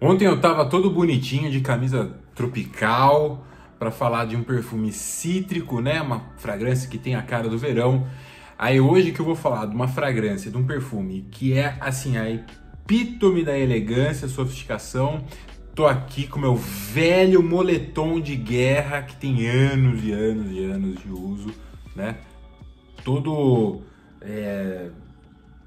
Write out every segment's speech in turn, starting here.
Ontem eu tava todo bonitinho de camisa tropical para falar de um perfume cítrico, né? Uma fragrância que tem a cara do verão. Aí hoje que eu vou falar de uma fragrância, de um perfume que é assim a epítome da elegância, sofisticação. Tô aqui com meu velho moletom de guerra que tem anos e anos e anos de uso, né? Todo é,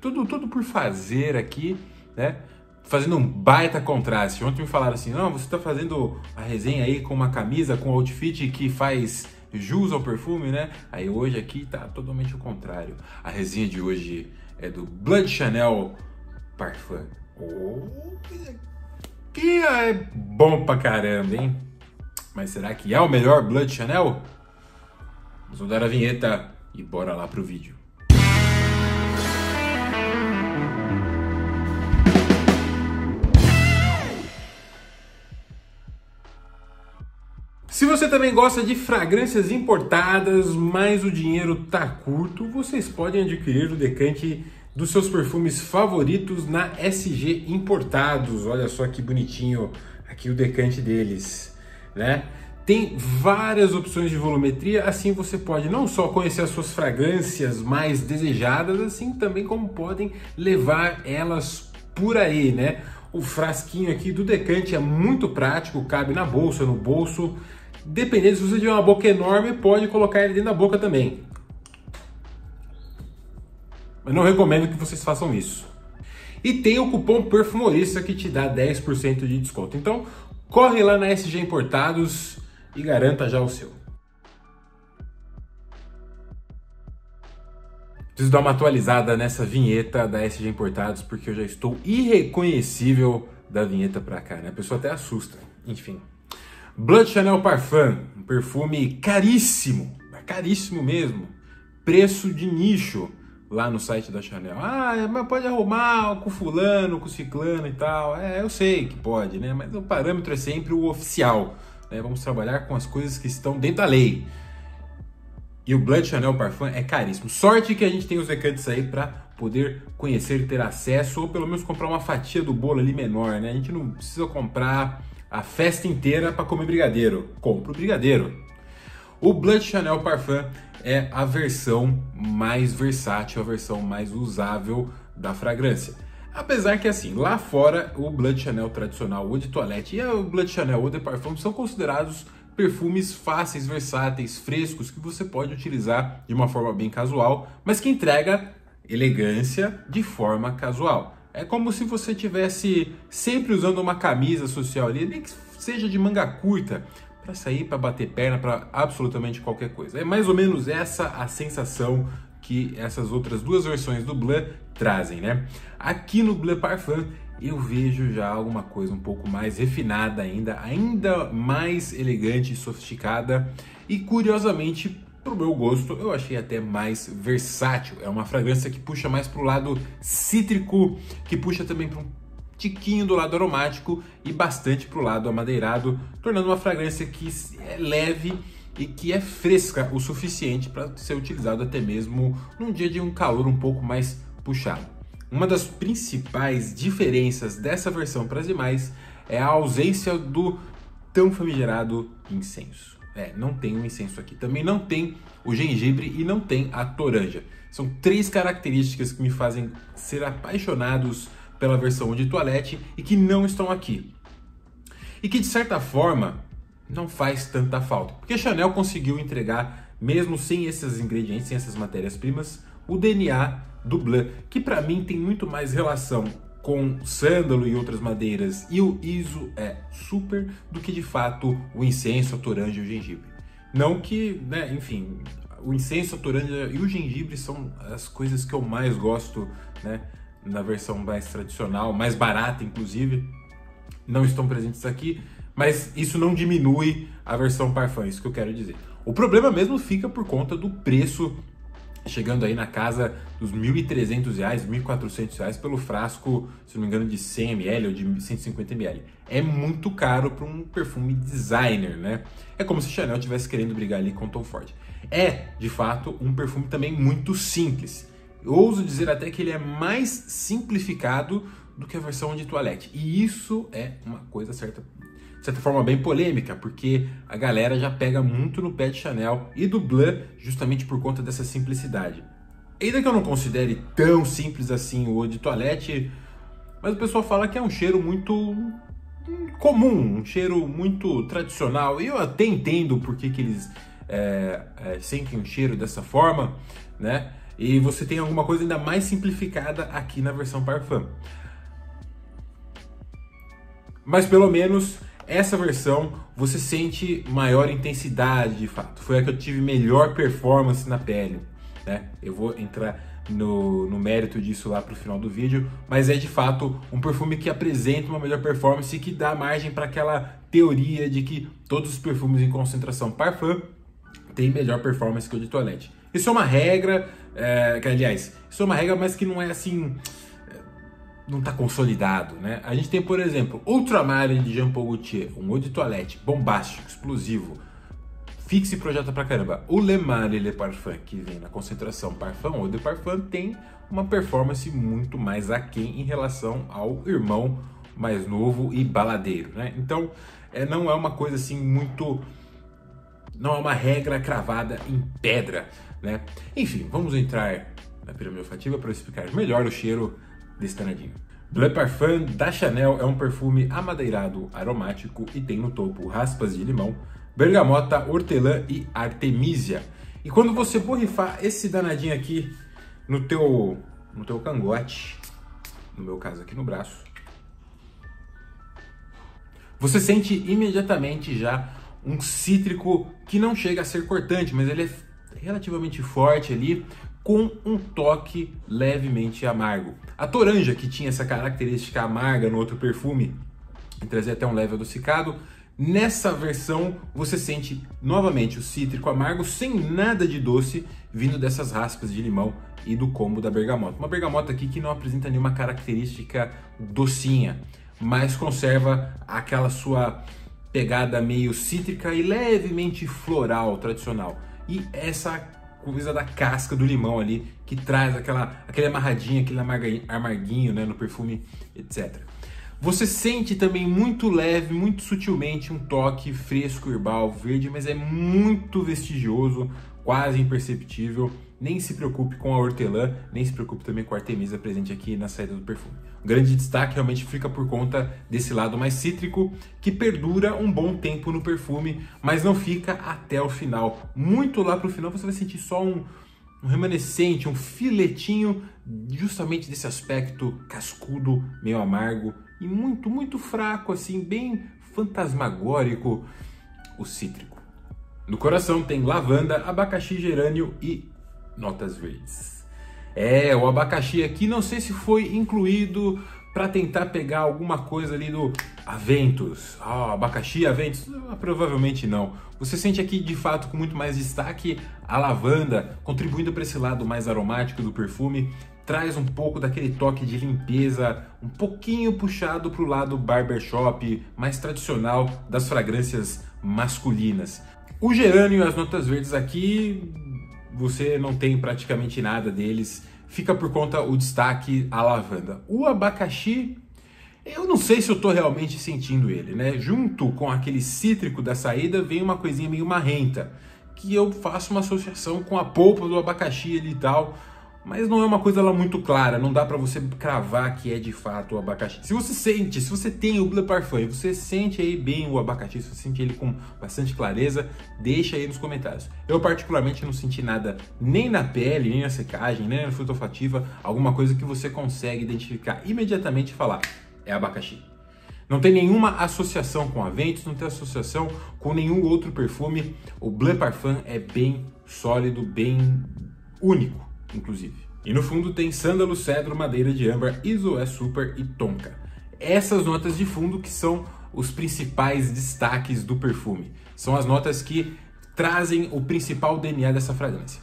tudo, tudo por fazer aqui, né? Fazendo um baita contraste. Ontem me falaram assim: não, você está fazendo a resenha aí com uma camisa, com um outfit que faz jus ao perfume, né? Aí hoje aqui tá totalmente o contrário. A resenha de hoje é do Blood Chanel Parfum. Oh, que é bom pra caramba, hein? Mas será que é o melhor Blood Chanel? Vamos dar a vinheta e bora lá pro vídeo. Se você também gosta de fragrâncias importadas, mas o dinheiro tá curto, vocês podem adquirir o decante dos seus perfumes favoritos na SG Importados. Olha só que bonitinho aqui o decante deles, né? Tem várias opções de volumetria, assim você pode não só conhecer as suas fragrâncias mais desejadas, assim também como podem levar elas por aí, né? O frasquinho aqui do decante é muito prático, cabe na bolsa, no bolso, Dependendo, se você tiver uma boca enorme, pode colocar ele dentro da boca também. Mas não recomendo que vocês façam isso. E tem o cupom Perfumorista que te dá 10% de desconto. Então, corre lá na SG Importados e garanta já o seu. Preciso dar uma atualizada nessa vinheta da SG Importados porque eu já estou irreconhecível da vinheta pra cá, né? A pessoa até assusta. Enfim. Blood Chanel Parfum, um perfume caríssimo, caríssimo mesmo, preço de nicho lá no site da Chanel. Ah, mas pode arrumar com fulano, com ciclano e tal. É, eu sei que pode, né? Mas o parâmetro é sempre o oficial. Né? Vamos trabalhar com as coisas que estão dentro da lei. E o Blood Chanel Parfum é caríssimo. Sorte que a gente tem os recantes aí para poder conhecer ter acesso, ou pelo menos comprar uma fatia do bolo ali menor, né? A gente não precisa comprar a festa inteira para comer brigadeiro. Compro brigadeiro. O Blood Chanel Parfum é a versão mais versátil, a versão mais usável da fragrância. Apesar que assim, lá fora o Blood Chanel tradicional Eau de Toilette e o Blood Chanel Eau de Parfum são considerados perfumes fáceis, versáteis, frescos que você pode utilizar de uma forma bem casual, mas que entrega elegância de forma casual. É como se você tivesse sempre usando uma camisa social ali, nem que seja de manga curta, para sair, para bater perna, para absolutamente qualquer coisa. É mais ou menos essa a sensação que essas outras duas versões do Bleu trazem, né? Aqui no Bleu Parfum eu vejo já alguma coisa um pouco mais refinada ainda, ainda mais elegante e sofisticada e curiosamente pro meu gosto, eu achei até mais versátil. É uma fragrância que puxa mais pro lado cítrico, que puxa também para um tiquinho do lado aromático e bastante pro lado amadeirado, tornando uma fragrância que é leve e que é fresca o suficiente para ser utilizado até mesmo num dia de um calor um pouco mais puxado. Uma das principais diferenças dessa versão para as demais é a ausência do tão famigerado incenso. É, não tem o incenso aqui. Também não tem o gengibre e não tem a toranja. São três características que me fazem ser apaixonados pela versão de toalete e que não estão aqui. E que de certa forma não faz tanta falta. Porque Chanel conseguiu entregar, mesmo sem esses ingredientes, sem essas matérias-primas, o DNA do Blanc, que para mim tem muito mais relação com sândalo e outras madeiras e o iso é super do que de fato o incenso, a toranja e o gengibre. Não que, né, enfim, o incenso, a toranja e o gengibre são as coisas que eu mais gosto, né, na versão mais tradicional, mais barata inclusive, não estão presentes aqui, mas isso não diminui a versão parfum, isso que eu quero dizer. O problema mesmo fica por conta do preço chegando aí na casa dos R$ 1.300, R$ 1.400 pelo frasco, se não me engano, de 100 ml ou de 150 ml. É muito caro para um perfume designer, né? É como se Chanel estivesse querendo brigar ali com Tom Ford. É, de fato, um perfume também muito simples. Eu ouso dizer até que ele é mais simplificado do que a versão de toalete. E isso é uma coisa certa, de certa forma bem polêmica, porque a galera já pega muito no pé de Chanel e do Blanc justamente por conta dessa simplicidade. Ainda que eu não considere tão simples assim o de toalete, mas o pessoal fala que é um cheiro muito comum, um cheiro muito tradicional. Eu até entendo por que, que eles é, é, sentem um cheiro dessa forma, né? E você tem alguma coisa ainda mais simplificada aqui na versão Parfum. Mas pelo menos essa versão você sente maior intensidade de fato. Foi a que eu tive melhor performance na pele. Né? Eu vou entrar no, no mérito disso lá para o final do vídeo, mas é de fato um perfume que apresenta uma melhor performance e que dá margem para aquela teoria de que todos os perfumes em concentração parfum têm melhor performance que o de toilette. Isso é uma regra, é, que, aliás, isso é uma regra, mas que não é assim não está consolidado, né? A gente tem, por exemplo, Ultramarine de Jean Paul Gaultier, um eau de toilette bombástico, explosivo, fixe e projeta pra caramba. O Le Male Le Parfum, que vem na concentração Parfum ou de Parfum, tem uma performance muito mais aquém em relação ao irmão mais novo e baladeiro, né? Então, é, não é uma coisa assim muito... Não é uma regra cravada em pedra, né? Enfim, vamos entrar na pirâmide olfativa para explicar melhor o cheiro desse danadinho. Bleu Parfum da Chanel é um perfume amadeirado aromático e tem no topo raspas de limão, bergamota, hortelã e artemisia. E quando você borrifar esse danadinho aqui no teu, no teu cangote, no meu caso aqui no braço, você sente imediatamente já um cítrico que não chega a ser cortante, mas ele é relativamente forte ali, com um toque levemente amargo. A toranja, que tinha essa característica amarga no outro perfume, e trazia até um leve adocicado, Nessa versão você sente novamente o cítrico amargo sem nada de doce vindo dessas raspas de limão e do combo da bergamota. Uma bergamota aqui que não apresenta nenhuma característica docinha, mas conserva aquela sua pegada meio cítrica e levemente floral tradicional. E essa coisa da casca do limão ali que traz aquela aquele amarradinho, aquele amarguinho né, no perfume, etc. Você sente também muito leve, muito sutilmente um toque fresco herbal verde, mas é muito vestigioso, quase imperceptível. Nem se preocupe com a hortelã, nem se preocupe também com a artemisa presente aqui na saída do perfume. O grande destaque realmente fica por conta desse lado mais cítrico, que perdura um bom tempo no perfume, mas não fica até o final. Muito lá pro final você vai sentir só um, um remanescente, um filetinho justamente desse aspecto cascudo, meio amargo e muito, muito fraco, assim, bem fantasmagórico, o cítrico. No coração tem lavanda, abacaxi, gerânio e notas verdes. É, o abacaxi aqui não sei se foi incluído para tentar pegar alguma coisa ali do Aventus. Ah, abacaxi, Aventus? Ah, provavelmente não. Você sente aqui de fato com muito mais destaque a lavanda, contribuindo para esse lado mais aromático do perfume, traz um pouco daquele toque de limpeza, um pouquinho puxado para o lado barbershop, mais tradicional das fragrâncias masculinas. O gerânio e as notas verdes aqui, você não tem praticamente nada deles, fica por conta o destaque a lavanda. O abacaxi, eu não sei se eu estou realmente sentindo ele, né? Junto com aquele cítrico da saída vem uma coisinha meio marrenta, que eu faço uma associação com a polpa do abacaxi ali e tal, mas não é uma coisa lá muito clara, não dá para você cravar que é de fato o abacaxi. Se você sente, se você tem o Bleu Parfum você sente aí bem o abacaxi, se você sente ele com bastante clareza, deixa aí nos comentários. Eu particularmente não senti nada nem na pele, nem na secagem, nem na fruta olfativa, alguma coisa que você consegue identificar imediatamente e falar, é abacaxi. Não tem nenhuma associação com Aventus, não tem associação com nenhum outro perfume. O Bleu Parfum é bem sólido, bem único inclusive. E no fundo tem sândalo, cedro, madeira de âmbar, isoé super e tonka. Essas notas de fundo que são os principais destaques do perfume. São as notas que trazem o principal DNA dessa fragrância.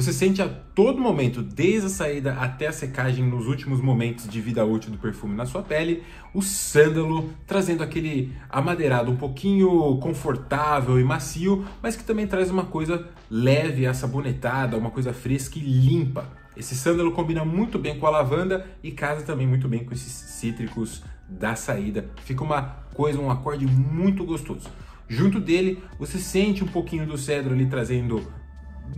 Você sente a todo momento, desde a saída até a secagem, nos últimos momentos de vida útil do perfume na sua pele, o sândalo trazendo aquele amadeirado um pouquinho confortável e macio, mas que também traz uma coisa leve, assabonetada, uma coisa fresca e limpa. Esse sândalo combina muito bem com a lavanda e casa também muito bem com esses cítricos da saída. Fica uma coisa, um acorde muito gostoso. Junto dele, você sente um pouquinho do cedro ali trazendo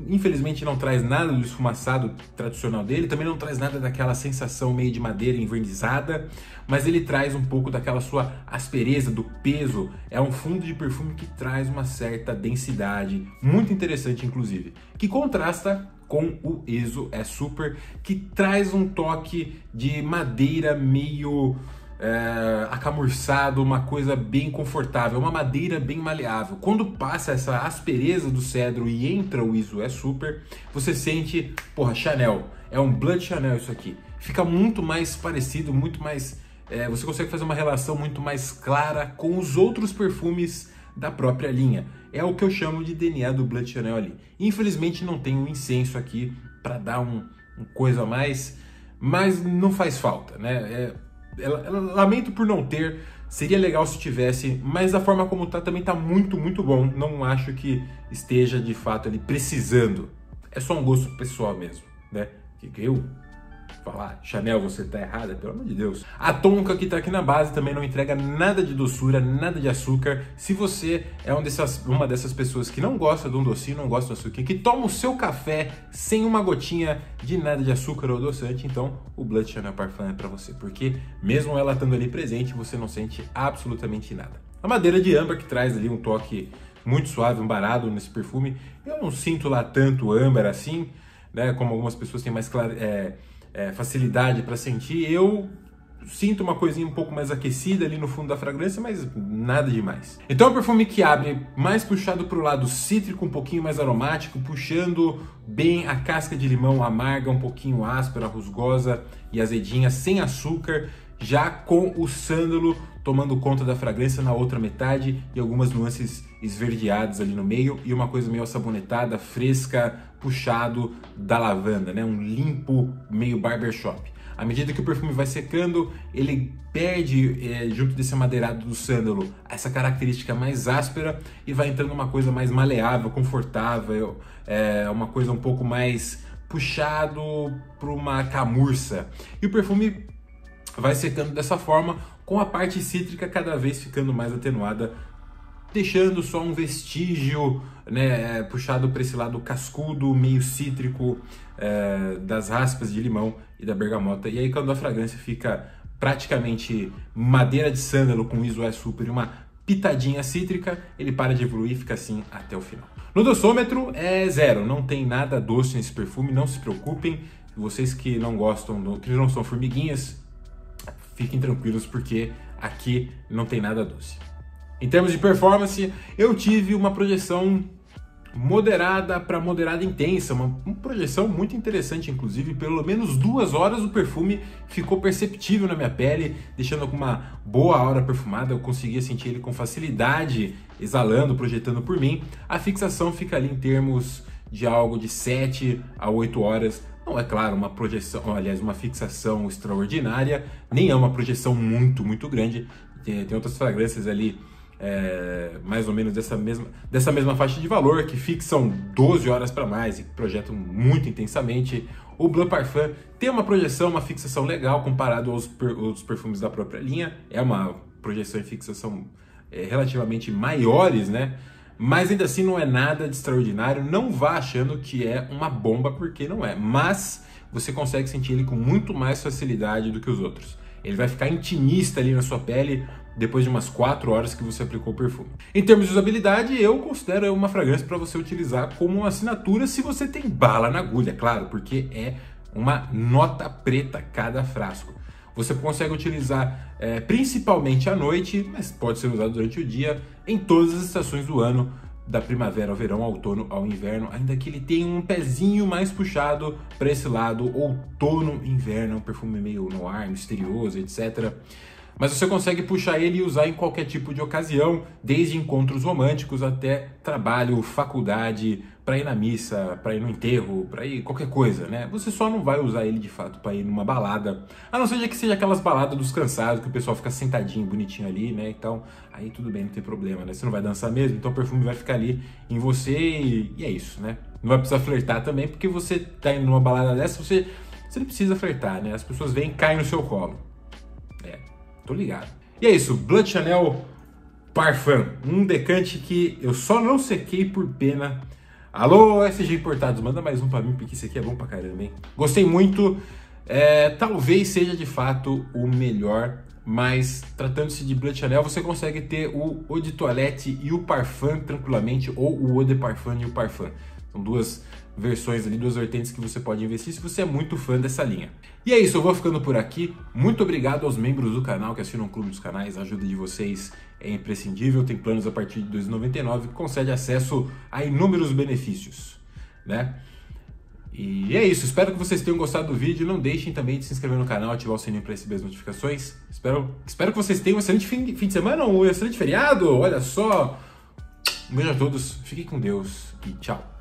infelizmente não traz nada do esfumaçado tradicional dele, também não traz nada daquela sensação meio de madeira envernizada, mas ele traz um pouco daquela sua aspereza, do peso. É um fundo de perfume que traz uma certa densidade, muito interessante inclusive, que contrasta com o ESO é super, que traz um toque de madeira meio é, acamurçado, uma coisa bem confortável, uma madeira bem maleável. Quando passa essa aspereza do cedro e entra o ISO é super, você sente, porra, Chanel, é um Blood Chanel isso aqui. Fica muito mais parecido, muito mais. É, você consegue fazer uma relação muito mais clara com os outros perfumes da própria linha. É o que eu chamo de DNA do Blood Chanel ali. Infelizmente não tem um incenso aqui para dar um, um, coisa a mais, mas não faz falta, né? É, lamento por não ter. Seria legal se tivesse, mas da forma como tá também tá muito, muito bom. Não acho que esteja de fato ali precisando. É só um gosto pessoal mesmo, né? Que eu falar, Chanel, você tá errada, pelo amor de Deus. A Tonka que tá aqui na base também não entrega nada de doçura, nada de açúcar. Se você é um dessas, uma dessas pessoas que não gosta de um docinho, não gosta do açúcar, que toma o seu café sem uma gotinha de nada de açúcar ou adoçante, então o Blood Chanel Parfum é para você, porque mesmo ela estando ali presente, você não sente absolutamente nada. A madeira de âmbar que traz ali um toque muito suave, um barado nesse perfume. Eu não sinto lá tanto âmbar assim, né? Como algumas pessoas têm mais claro, é, é, facilidade para sentir. Eu sinto uma coisinha um pouco mais aquecida ali no fundo da fragrância, mas nada demais. Então é um perfume que abre mais puxado para o lado cítrico, um pouquinho mais aromático, puxando bem a casca de limão amarga, um pouquinho áspera, rusgosa e azedinha, sem açúcar, já com o sândalo tomando conta da fragrância na outra metade e algumas nuances esverdeadas ali no meio e uma coisa meio assabonetada, fresca, puxado da lavanda, né? Um limpo meio barbershop. À medida que o perfume vai secando, ele perde, é, junto desse amadeirado do sândalo, essa característica mais áspera e vai entrando uma coisa mais maleável, confortável, é, uma coisa um pouco mais puxado para uma camurça. E o perfume vai secando dessa forma, com a parte cítrica cada vez ficando mais atenuada, deixando só um vestígio né, é, puxado para esse lado cascudo, meio cítrico é, das raspas de limão e da bergamota. E aí quando a fragrância fica praticamente madeira de sândalo com isoé super e uma pitadinha cítrica, ele para de evoluir e fica assim até o final. No doçômetro é zero, não tem nada doce nesse perfume, não se preocupem. Vocês que não gostam, do, que não são formiguinhas, fiquem tranquilos porque aqui não tem nada doce. Em termos de performance, eu tive uma projeção moderada para moderada intensa, uma, uma, projeção muito interessante, inclusive, pelo menos duas horas o perfume ficou perceptível na minha pele, deixando com uma boa aura perfumada, eu conseguia sentir ele com facilidade, exalando, projetando por mim. A fixação fica ali em termos de algo de 7 a 8 horas, não é claro uma projeção, aliás, uma fixação extraordinária, nem é uma projeção muito, muito grande. Tem, tem outras fragrâncias ali é, mais ou menos dessa mesma, dessa mesma faixa de valor, que fixam 12 horas para mais e projetam muito intensamente. O Bleu Parfum tem uma projeção, uma fixação legal comparado aos, aos perfumes da própria linha. É uma projeção e fixação é, relativamente maiores, né? Mas ainda assim não é nada de extraordinário. Não vá achando que é uma bomba, porque não é. Mas você consegue sentir ele com muito mais facilidade do que os outros. Ele vai ficar intimista ali na sua pele depois de umas 4 horas que você aplicou o perfume. Em termos de usabilidade, eu considero uma fragrância para você utilizar como uma assinatura se você tem bala na agulha, claro, porque é uma nota preta cada frasco. Você consegue utilizar é, principalmente à noite, mas pode ser usado durante o dia, em todas as estações do ano, da primavera ao verão, ao outono ao inverno, ainda que ele tenha um pezinho mais puxado para esse lado, outono, inverno, um perfume meio no ar, misterioso, etc mas você consegue puxar ele e usar em qualquer tipo de ocasião, desde encontros românticos até trabalho, faculdade, para ir na missa, para ir no enterro, para ir qualquer coisa, né? Você só não vai usar ele de fato para ir numa balada, a não ser que seja aquelas baladas dos cansados que o pessoal fica sentadinho, bonitinho ali, né? Então, aí tudo bem, não tem problema, né? Você não vai dançar mesmo, então o perfume vai ficar ali em você e, e é isso, né? não vai precisar flertar também, porque você tá indo numa balada dessa, você, você não precisa flertar, né? As pessoas vêm e caem no seu colo. É, tô ligado. E é isso, Blood Chanel Parfum, um decante que eu só não sequei por pena. Alô, SG Importados, manda mais um pra mim, porque isso aqui é bom pra caramba, hein? Gostei muito. É, talvez seja de fato o melhor, mas tratando-se de Blood Chanel, você consegue ter o Eau de Toilette e o Parfum tranquilamente, ou o Eau de Parfum e o Parfum. São duas versões ali, duas vertentes que você pode investir se você é muito fã dessa linha. E é isso, eu vou ficando por aqui. Muito obrigado aos membros do canal que assinam o Clube dos Canais, a ajuda de vocês é imprescindível, tem planos a partir de 2,99 que concede acesso a inúmeros benefícios, né? E é isso, espero que vocês tenham gostado do vídeo. Não deixem também de se inscrever no canal, ativar o sininho para receber as notificações. Espero, espero que vocês tenham um excelente fim, fim de semana, um excelente feriado. Olha só. Um beijo a todos, fiquem com Deus e tchau.